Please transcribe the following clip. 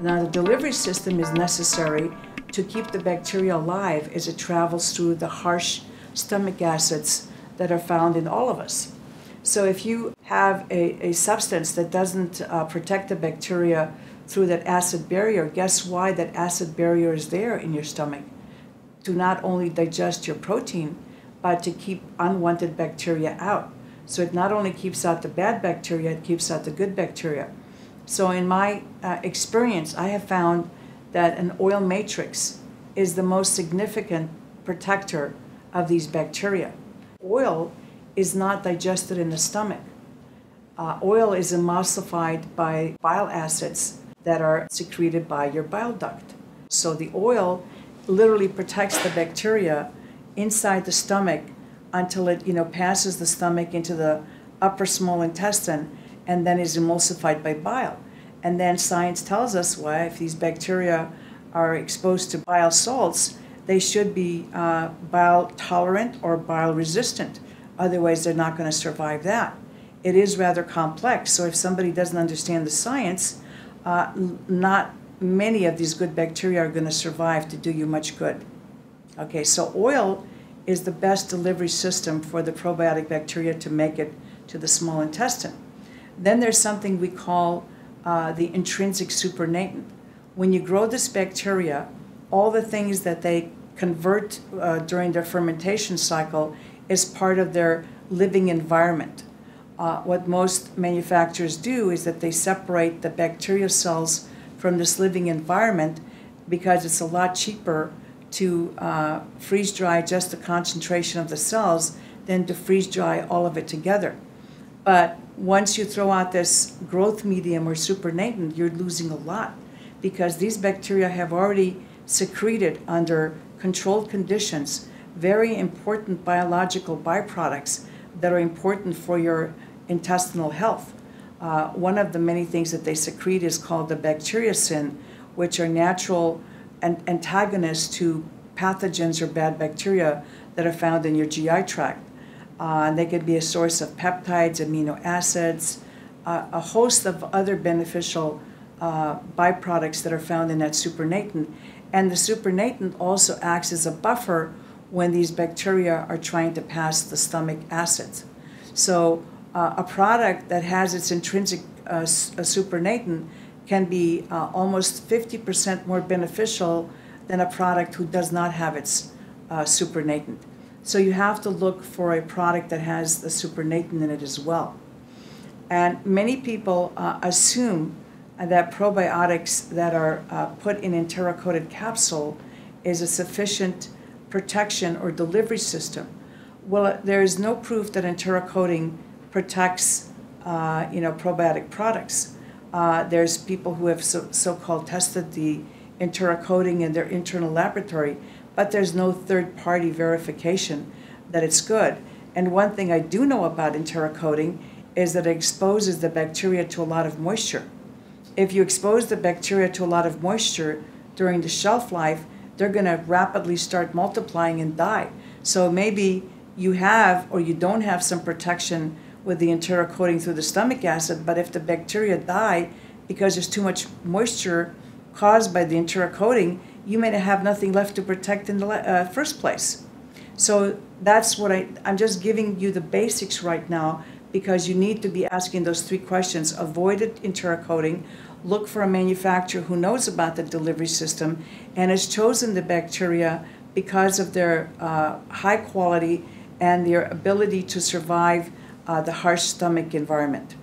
Now, the delivery system is necessary to keep the bacteria alive as it travels through the harsh stomach acids that are found in all of us. So, if you have a, a substance that doesn't uh, protect the bacteria through that acid barrier, guess why that acid barrier is there in your stomach? To not only digest your protein, but to keep unwanted bacteria out. So, it not only keeps out the bad bacteria, it keeps out the good bacteria. So, in my uh, experience, I have found that an oil matrix is the most significant protector of these bacteria. Oil is not digested in the stomach. Uh, oil is emulsified by bile acids that are secreted by your bile duct. So the oil literally protects the bacteria inside the stomach until it you know passes the stomach into the upper small intestine and then is emulsified by bile. And then science tells us why if these bacteria are exposed to bile salts, they should be uh, bile tolerant or bile resistant. Otherwise, they're not going to survive that. It is rather complex. So if somebody doesn't understand the science, uh, not many of these good bacteria are going to survive to do you much good. Okay, so oil is the best delivery system for the probiotic bacteria to make it to the small intestine. Then there's something we call uh, the intrinsic supernatant. When you grow this bacteria, all the things that they convert uh, during their fermentation cycle is part of their living environment. Uh, what most manufacturers do is that they separate the bacteria cells from this living environment because it's a lot cheaper to uh, freeze dry just the concentration of the cells than to freeze dry all of it together. But once you throw out this growth medium or supernatant, you're losing a lot because these bacteria have already secreted under controlled conditions very important biological byproducts that are important for your intestinal health. Uh, one of the many things that they secrete is called the bacteriocin, which are natural an- antagonists to pathogens or bad bacteria that are found in your GI tract. Uh, they could be a source of peptides, amino acids, uh, a host of other beneficial uh, byproducts that are found in that supernatant. And the supernatant also acts as a buffer when these bacteria are trying to pass the stomach acids. So, uh, a product that has its intrinsic uh, supernatant can be uh, almost 50% more beneficial than a product who does not have its supernatant. So you have to look for a product that has the supernatant in it as well. And many people uh, assume that probiotics that are uh, put in enteric-coated capsule is a sufficient protection or delivery system. Well, there is no proof that enteric coating protects, uh, you know, probiotic products. Uh, there's people who have so, so-called tested the enteric coating in their internal laboratory but there's no third party verification that it's good. And one thing I do know about enteric coating is that it exposes the bacteria to a lot of moisture. If you expose the bacteria to a lot of moisture during the shelf life, they're going to rapidly start multiplying and die. So maybe you have or you don't have some protection with the enteric coating through the stomach acid, but if the bacteria die because there's too much moisture caused by the enteric coating, you may have nothing left to protect in the uh, first place. So that's what I, I'm just giving you the basics right now because you need to be asking those three questions. Avoid it enteric coating, look for a manufacturer who knows about the delivery system and has chosen the bacteria because of their uh, high quality and their ability to survive uh, the harsh stomach environment.